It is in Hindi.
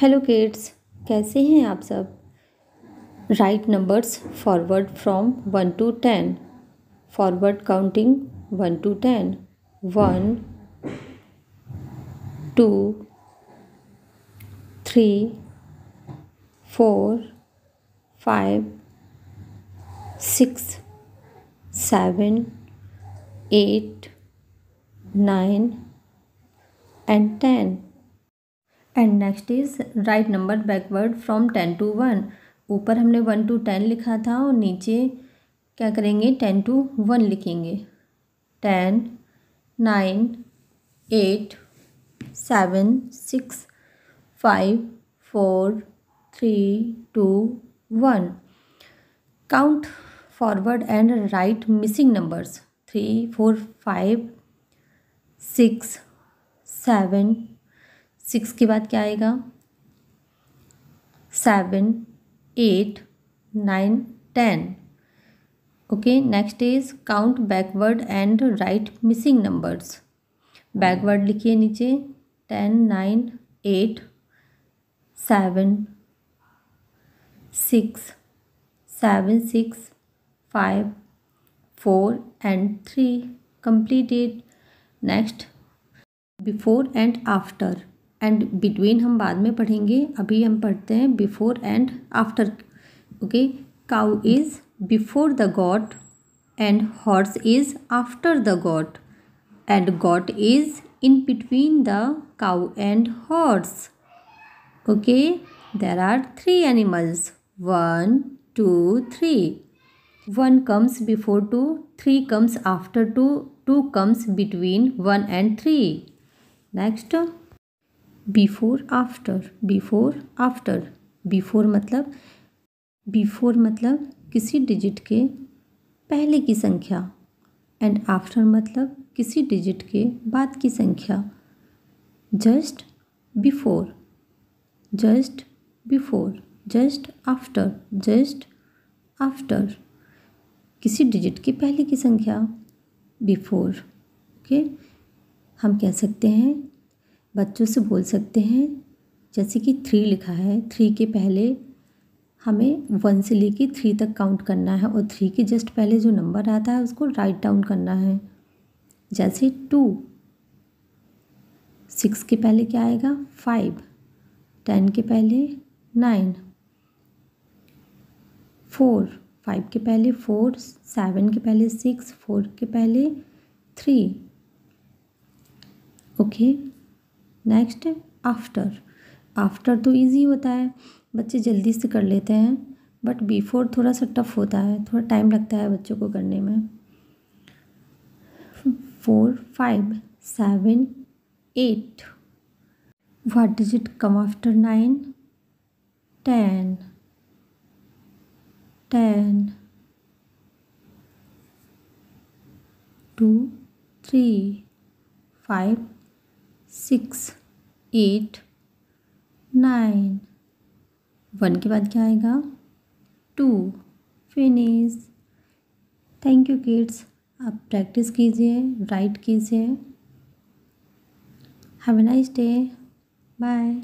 हेलो किड्स कैसे हैं आप सब? Write numbers forward from one to ten forward counting one to ten one two three four five six seven eight nine and ten and next is write number backward from ten to one ऊपर हमने वन टू टेन लिखा था और नीचे क्या करेंगे? टेन टू वन लिखेंगे। Ten nine eight seven six five four three two one count forward and write missing numbers three four five six seven six के बाद क्या आएगा? Seven, eight, nine, ten. Okay next is count backward and write missing numbers backward लिखिए नीचे। Ten, nine, eight, seven, six seven, six, five, four and three. Completed next before and after and between हम बाद में पढ़ेंगे, अभी हम पढ़ते हैं before and after okay cow is before the goat and horse is after the goat and goat is in between the cow and horse okay there are three animals one two three one comes before two three comes after two two comes between one and three next before after before after before मतलब बिफोर मतलब किसी डिजिट के पहले की संख्या। एंड आफ्टर मतलब किसी डिजिट के बाद की संख्या। Just before just before just after just after किसी डिजिट के पहले की संख्या। Before okay okay? हम कह सकते हैं बच्चों से बोल सकते हैं, जैसे कि थ्री लिखा है। थ्री के पहले हमें वन से लेके थ्री तक काउंट करना है और थ्री के जस्ट पहले जो नंबर आता है उसको राइट डाउन करना है। जैसे टू सिक्स के पहले क्या आएगा? फाइव टेन के पहले नाइन फोर फाइव के पहले फोर सेवन के पहले सिक्स फोर के पहले three okay next after after तो इजी होता है, बच्चे जल्दी से कर लेते हैं बट बिफोर थोड़ा सा टफ होता है, थोड़ा टाइम लगता है बच्चों को करने में। Four five seven eight what does it come after nine ten ten two three five six, eight, nine. One के बाद क्या आएगा? Two. Finish. Thank you kids आप प्रैक्टिस कीजिए राइट कीजिए। Have a nice day bye